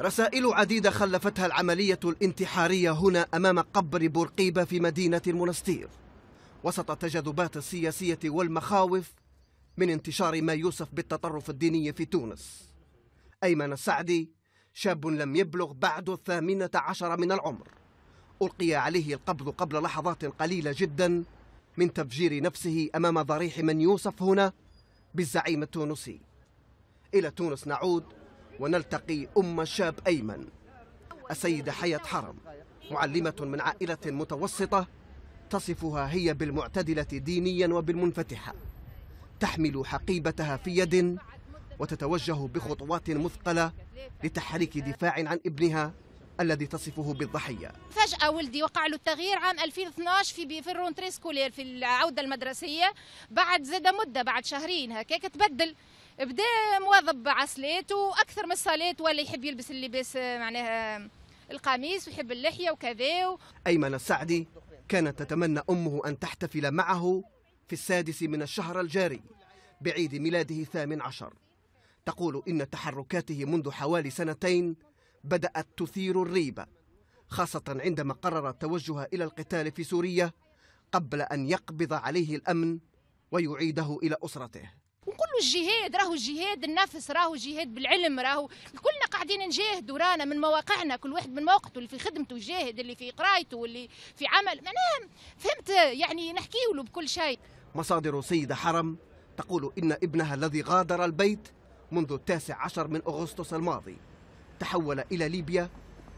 رسائل عديدة خلفتها العملية الانتحارية هنا أمام قبر بورقيبة في مدينة المنستير وسط التجاذبات السياسية والمخاوف من انتشار ما يوصف بالتطرف الديني في تونس. أيمن السعدي شاب لم يبلغ بعد الثامنة عشر من العمر. ألقي عليه القبض قبل لحظات قليلة جدا من تفجير نفسه أمام ضريح من يوصف هنا بالزعيم التونسي. إلى تونس نعود ونلتقي أم الشاب أيمن. السيدة حياة حرم معلمة من عائلة متوسطة تصفها هي بالمعتدلة دينيا وبالمنفتحة. تحمل حقيبتها في يد وتتوجه بخطوات مثقلة لتحريك دفاع عن ابنها الذي تصفه بالضحية. فجأة ولدي وقع له التغيير عام 2012 في في ال rentrée scolaire في العودة المدرسية. بعد زاد مدة بعد شهرين هكاك تبدل. بدا مواظب عسلات وأكثر من الصلاه ولا يحب يلبس اللباس معناها القميص ويحب اللحية وكذا. أيمن السعدي كانت تتمنى أمه أن تحتفل معه في السادس من الشهر الجاري بعيد ميلاده الثامن عشر تقول إن تحركاته منذ حوالي سنتين بدأت تثير الريبه خاصة عندما قرر التوجه إلى القتال في سوريا قبل أن يقبض عليه الأمن ويعيده إلى اسرته ونقولوا الجهاد راهو الجهاد النفس راهو الجهاد بالعلم راهو كلنا قاعدين نجاهدوا رانا من مواقعنا كل واحد من موقعه اللي في خدمته يجاهد اللي في قرايته واللي في عمل. معناها فهمت؟ يعني نحكي له بكل شيء. مصادر سيدة حرم تقول إن ابنها الذي غادر البيت منذ التاسع عشر من أغسطس الماضي تحول إلى ليبيا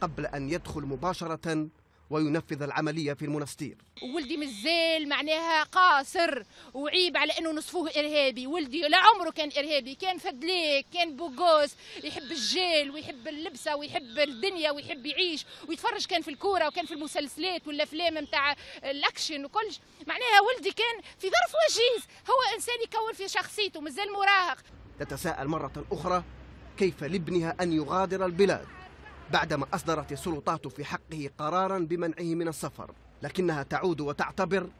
قبل أن يدخل مباشرة وينفذ العملية في المنستير ولدي مازال معناها قاصر وعيب على إنه نصفوه إرهابي. ولدي لا عمره كان إرهابي كان فدليك كان بوغوس يحب الجيل ويحب اللبسة ويحب الدنيا ويحب يعيش ويتفرج كان في الكورة وكان في المسلسلات والافلام نتاع الأكشن وكل معناها ولدي كان في ظرف وجيز. هو إنسان يكون في شخصيته مازال مراهق. تتساءل مرة أخرى كيف لابنها أن يغادر البلاد؟ بعدما أصدرت السلطات في حقه قرارا بمنعه من السفر لكنها تعود وتعتبر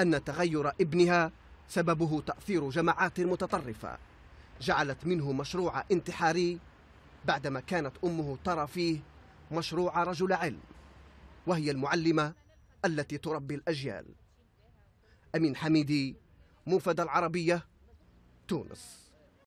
أن تغير ابنها سببه تأثير جماعات متطرفة. جعلت منه مشروع انتحاري بعدما كانت أمه ترى فيه مشروع رجل علم وهي المعلمة التي تربي الأجيال. أمين حميدي موفد العربية تونس.